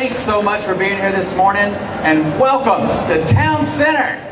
Thanks so much for being here this morning and welcome to Town Center.